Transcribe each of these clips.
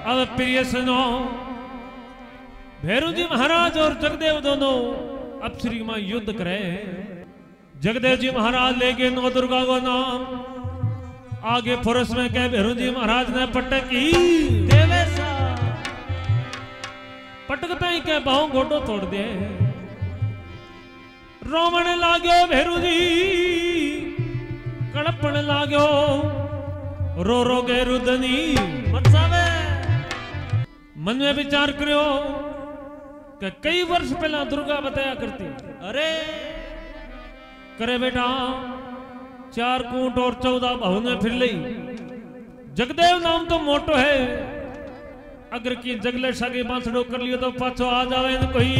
अब प्रिय सुनो भैरू जी महाराज और जगदेव दोनों अब श्री माँ युद्ध करे। जगदेव जी महाराज लेके नौ दुर्गा को नाम। आगे फुरस में कह भैरू जी महाराज ने पटकी देवे सा। पटकता ही कह बाहों गोडो तोड़ दे। रोमण लाग्यो भैरू जी कड़पण लाग्यो रो रो गे रुदनी। मचावे मन में विचार करो कि कई वर्ष पहला दुर्गा बताया करती। अरे। करे बेटा चार कूट और चौदह बहु ने फिर ली जगदेव नाम तो मोटो है। अगर की जगले सागे बांसड़ो कर लियो तो पाछो आ जावे न कोई।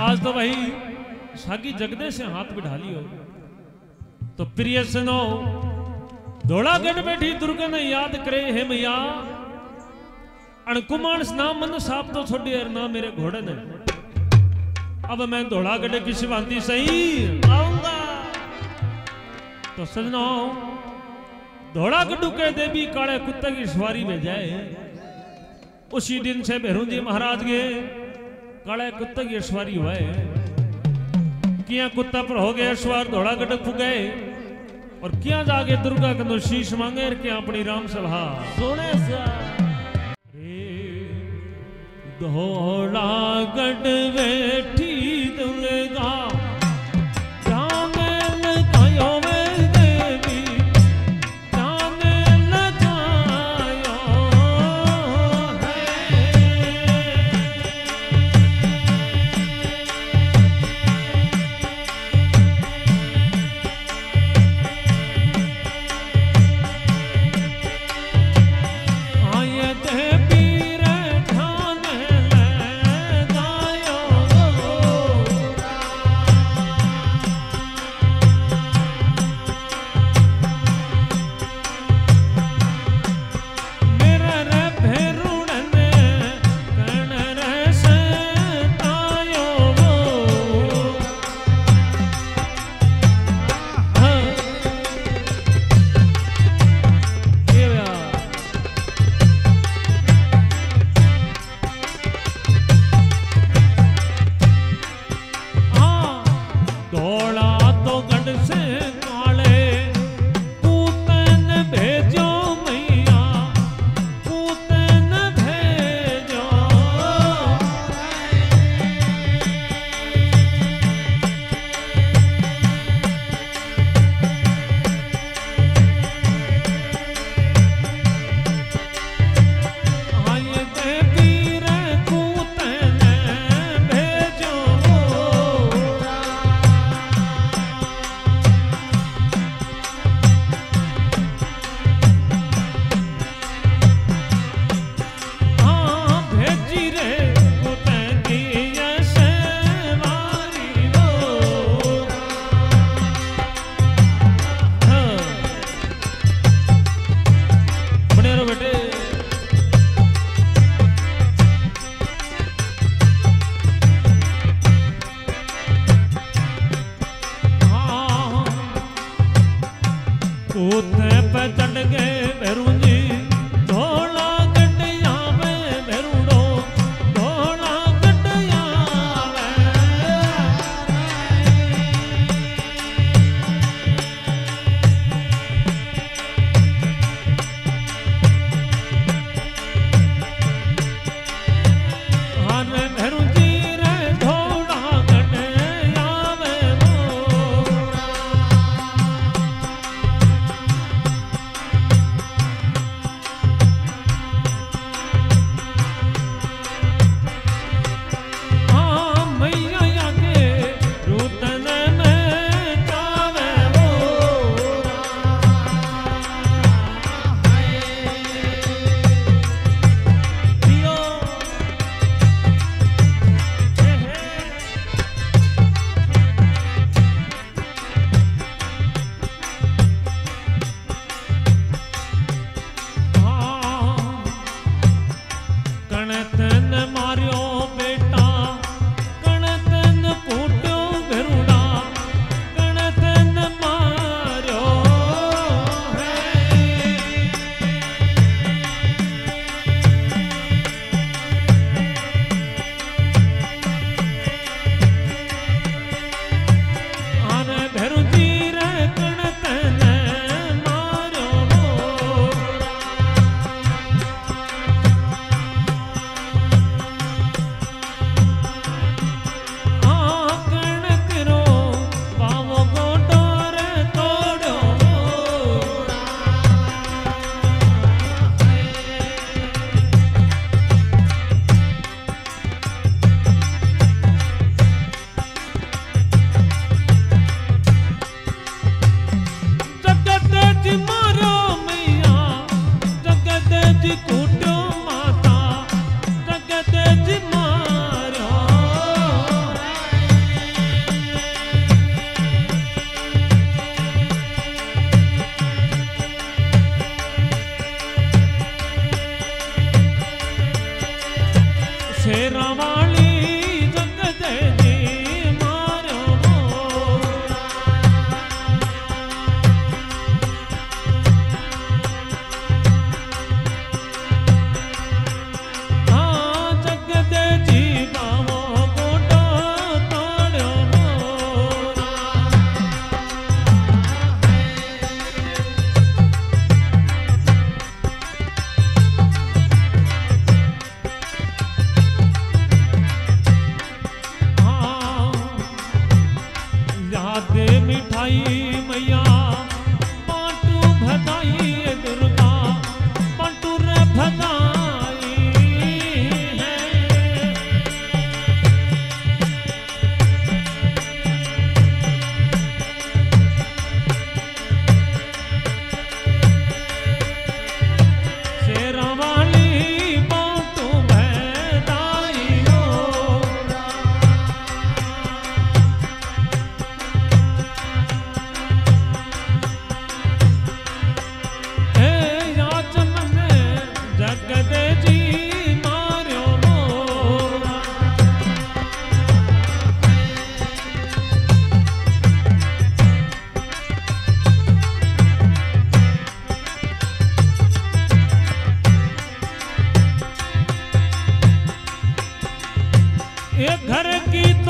आज तो वही सागी जगदे से हाथ बिठा लियो। तो प्रिय सुनो धोलागढ़ बैठी दुर्गा ने याद करे हे मैया अणकुमानस नाम मन साप तो छोड़ी यार ना मेरे घोड़े ने। अब मैं धोलागढ़ की शिवांति सही। आऊँगा। तो सजनो धोलागढ़ के देवी काले कुत्ते की सवारी में जाए। उसी दिन से भैरू जी महाराज के काले कुत्ते की सवारी हुआ है। किया कुत्ता पर हो गया सवार धोड़ा गटक पुगे और क्या जागे दुर्गा कनो शीश मांगे और क्या अपनी राम सभा सोने सा धोड़ा गट बैठी कूते पे चढ़ गए भैरू the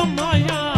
की